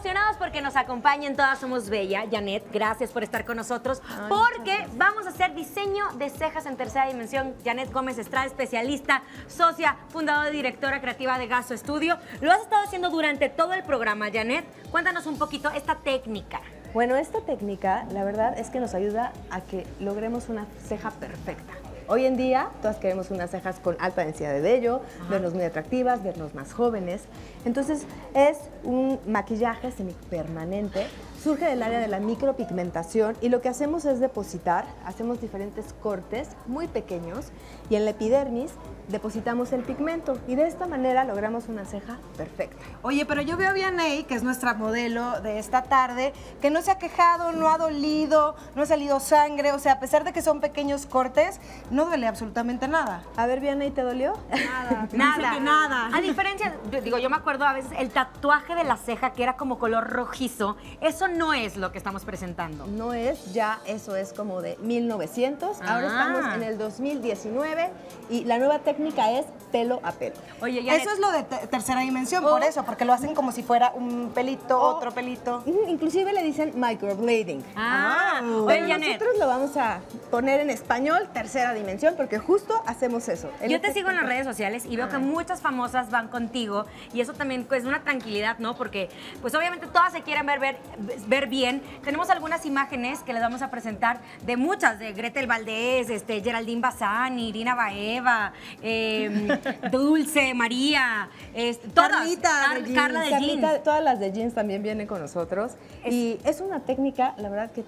emocionados porque nos acompañen Todas Somos Bella. Janet, gracias por estar con nosotros porque vamos a hacer diseño de cejas en tercera dimensión. Janet Gómez Estrada, especialista, socia, fundadora y directora creativa de Gaso Estudio. Lo has estado haciendo durante todo el programa, Janet. Cuéntanos un poquito esta técnica. Bueno, esta técnica, la verdad es que nos ayuda a que logremos una ceja perfecta. Hoy en día, todas queremos unas cejas con alta densidad de vello, vernos muy atractivas, vernos más jóvenes. Entonces, es un maquillaje semipermanente, surge del área de la micropigmentación y lo que hacemos es depositar, hacemos diferentes cortes muy pequeños y en la epidermis depositamos el pigmento y de esta manera logramos una ceja perfecta. Oye, pero yo veo a Vianey, que es nuestra modelo de esta tarde, que no se ha quejado, no ha dolido, no ha salido sangre, o sea, a pesar de que son pequeños cortes, no duele absolutamente nada. A ver, Vianey, ¿te dolió? Nada, Nada. que nada. A diferencia, digo, yo me acuerdo a veces el tatuaje de la ceja que era como color rojizo. Eso no es lo que estamos presentando. No es, ya eso es como de 1900. Ahora Ah. estamos en el 2019 y la nueva técnica es pelo a pelo. Oye, Janet, Eso es lo de te- tercera dimensión, Oh. por eso, porque lo hacen como si fuera un pelito, Oh. otro pelito. Inclusive le dicen microblading. Ah, oye, Pero Janet. nosotros lo vamos a poner en español, tercera dimensión, porque justo hacemos eso. Yo este te sigo en las redes sociales y veo que muchas famosas van contigo y eso también es una tranquilidad, ¿no? Porque pues obviamente todas se quieren ver, ver, ver bien. Tenemos algunas imágenes que les vamos a presentar de muchas, de Gretel Valdés, este, Geraldine Bazán, Irina Baeva, eh, Dulce, María, este, todas. Carlita Car- de jeans. Carla de Carlita, Jeans. todas las de jeans también vienen con nosotros. Y es una técnica, la verdad, que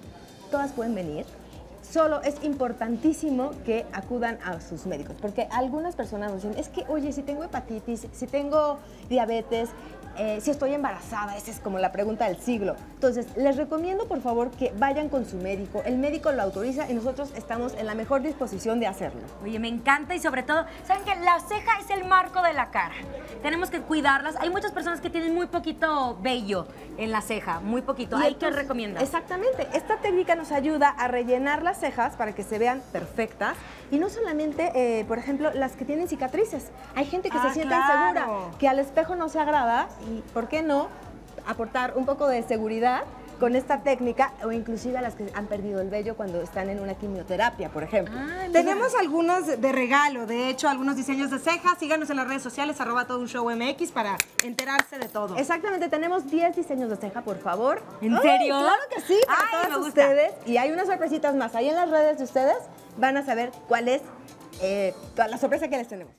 todas pueden venir. Solo es importantísimo que acudan a sus médicos, porque algunas personas nos dicen, es que, oye, si tengo hepatitis, si tengo diabetes, eh, si estoy embarazada, esa es como la pregunta del siglo. Entonces, les recomiendo, por favor, que vayan con su médico. El médico lo autoriza y nosotros estamos en la mejor disposición de hacerlo. Oye, me encanta y sobre todo, ¿saben que La ceja es el marco de la cara. Tenemos que cuidarlas. Hay muchas personas que tienen muy poquito vello en la ceja, muy poquito. ¿Hay que recomiendas? Exactamente. Esta técnica nos ayuda a rellenar las cejas para que se vean perfectas. Y no solamente, eh, por ejemplo, las que tienen cicatrices. Hay gente que Ah, se siente claro. insegura, que al espejo no se agrada. Y, ¿por qué no? Aportar un poco de seguridad con esta técnica o inclusive a las que han perdido el vello cuando están en una quimioterapia, por ejemplo. Ah. Tenemos algunos de regalo, de hecho, algunos diseños de cejas. Síganos en las redes sociales, arroba todo un show MX para enterarse de todo. Exactamente, tenemos 10 diseños de ceja, por favor. ¿En serio? claro que sí, para Ay, todas me gusta. ustedes. Y hay unas sorpresitas más ahí en las redes de ustedes. Van a saber cuál es eh, toda la sorpresa que les tenemos.